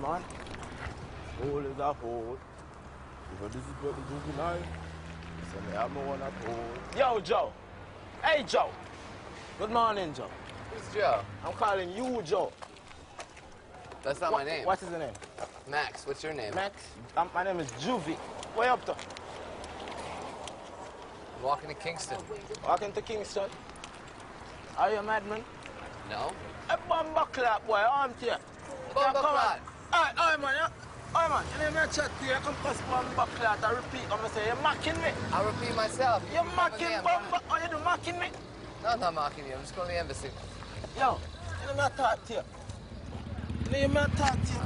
man. Hole is a hole. If you disrespect the juvenile, so me have no one at home. Yo, Joe. Hey, Joe. Good morning, Joe. Who's Joe? I'm calling you Joe. That's not What- my name. What is the name? Max, what's your name? Max. Um, my name is Juvie. Where up to? I'm walking to Kingston. Walking to Kingston. Are you a madman? No? A bomber clap, boy. To you. Bomber Come Aye, aye, man. Yeah. Aye, man. You know me chat to you. Come pass bomber clap. I repeat. I'm gonna say you're mocking me. I'll repeat myself. You're You come with mocking me, Oh, you do mocking me? No, I'm not mocking you. I'm just going to the embassy. Yo, you know me I talk to you. You know me I talk to you.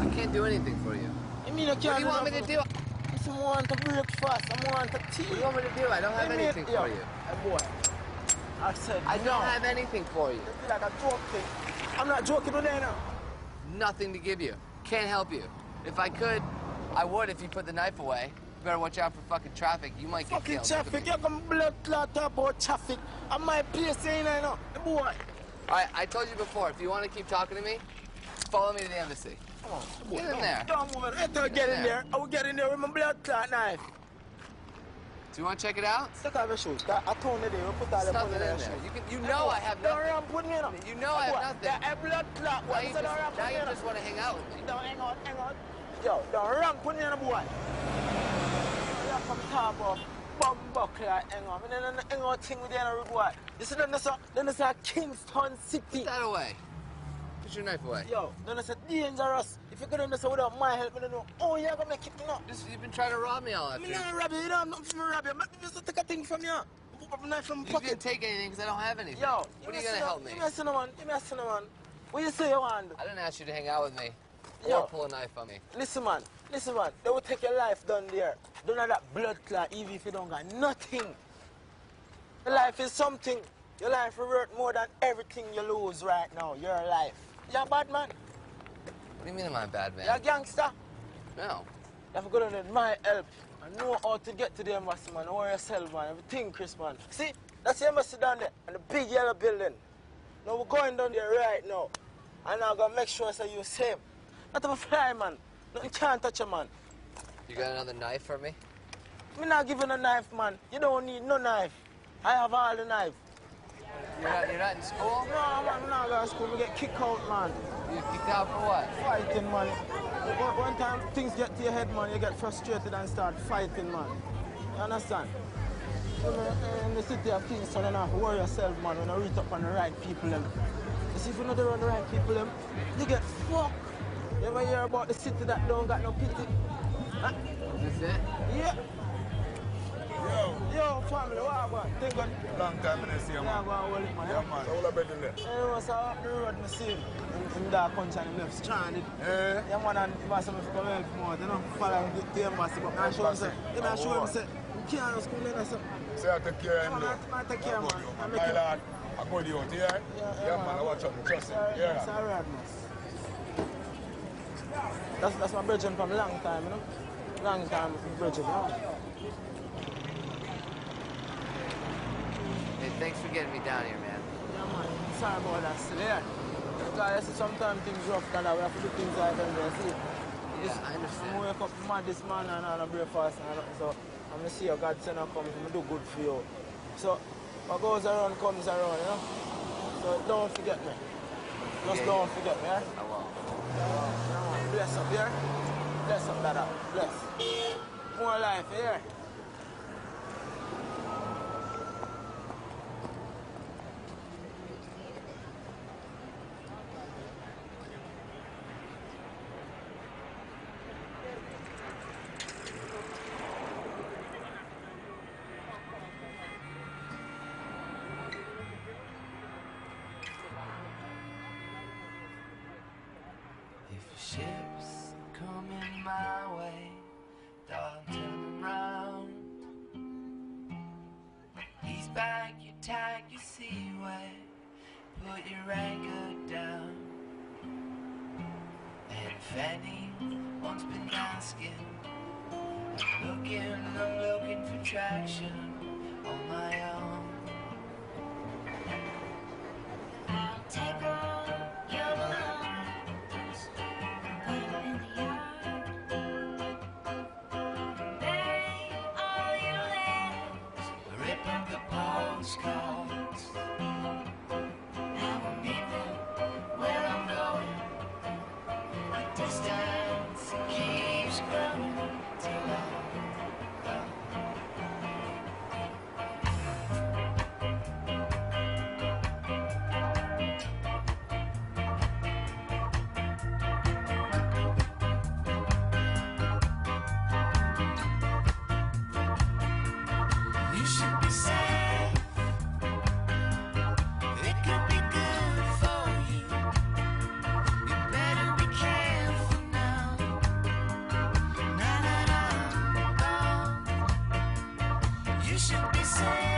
I can't do anything for you. You mean you can't What do you want me to do? I want to breakfast. I want to tea. What do you want me to do? I don't have anything for you. Hey, boy. I said I don't have anything for you. Like a joke thing. I'm not joking today now. Nothing to give you. Can't help you. If I could, I would if you put the knife away. You better watch out for fucking traffic. You might get Fucking killed. At traffic. me. You come blood clot about traffic. I'm my place ain't I know. Boy. All right, I told you before, if you want to keep talking to me, follow me to the embassy. Come on. Boy, Get in don't- there. Don't move it. I get in there. I will get in there with my blood clot knife. Do you want to check it out? Take off your shoes. I I told you there. We put the nothing money in in there. You, can, you know I have nothing. run, put me in. You know I have nothing. That blood clot. Now you just, Don't run, put now you just want to hang out with me. Don't hang on, hang on. Yo, don't run, put me in a boy. You come talk about bumbuckler, hang on. Hang on thing with the other boy. You see, then there's a, then there's a Kingston City. Put that away. Put your knife away. Yo, then there's a dangerous. If you could have done without my help, I don't know. Oh, you're gonna make it up. Just, you've been trying to rob me all I'm not rob you, you don't have nothing for me to rob you. I'm just take a thing from you. A knife from my You pocket. didn't take anything because I don't have anything. Yo, what are you gonna help me? Give me a cinnamon, give me a cinnamon. What you say you want? I didn't ask you to hang out with me Yo. or pull a knife on me. Listen, man. Listen, man. They will take your life down there. Don't have that blood clot, even if you don't got nothing. Your life is something. Your life is worth more than everything you lose right now. Your life. You're a bad man. What do you mean am I a bad man? You're a gangster. No. You have to with my help. I know how to get to the embassy, man. Know yourself, man. Everything, Chris, man. See? That's the embassy down there. And the big yellow building. Now we're going down there right now. And I'm going to make sure say you're safe. Not of a fly, man. Nothing can't touch you, man. You got another knife for me? Me not giving a knife, man. You don't need no knife. I have all the knife. You're not, you're not in school? No, man, me not to school. We get kicked out, man. You kicked out for what? Fighting, man. One, time things get to your head, man. You get frustrated and start fighting, man. You understand? In the city of Kingston, you don't have to worry yourself, man, when you reach up on the right people, them. You see, if you not around the right people, them, you get fucked. You ever hear about the city that don't got no pity? Huh? Is this it? Yeah. Yo, yo, family, what about? Think good. Long time in see you, Yeah, man. go and hold man. Yeah, man. So what about there? Eh, was up the road, me see him. In, in dark country and left stranded. Eh? Yeah, man, and he asked me come help him out, you know, follow him to the embassy. But I show him, say, Embassy? yeah, I show him, say, you can't just come in and say, Say I take care of him, though. I- I take care, I man. go you, I make My lad, I go you out, yeah? Yeah, man, I watch out, trust him. it's alright, man. That's, that's my brethren from long time, you know. Long time brethren, you know. Hey, thanks for getting me down here, man. Yeah, man. Sorry about that, still here. Because I sometimes things rough, and we have to do things like them, you see. Yeah, I understand. I'm understand. wake up mad this man and the breakfast and so I'm gonna see your God send her come to do good for you. So what goes around comes around, you know? So don't forget me. Just Yeah, don't yeah. forget me, eh? I won't. Bless up here. Bless up, dada. Bless. More life here. Ship's coming my way, darling, turn around. Ease back your tag, your seaway, put your anchor down. And if anyone's been asking, looking, I'm looking for traction should be safe.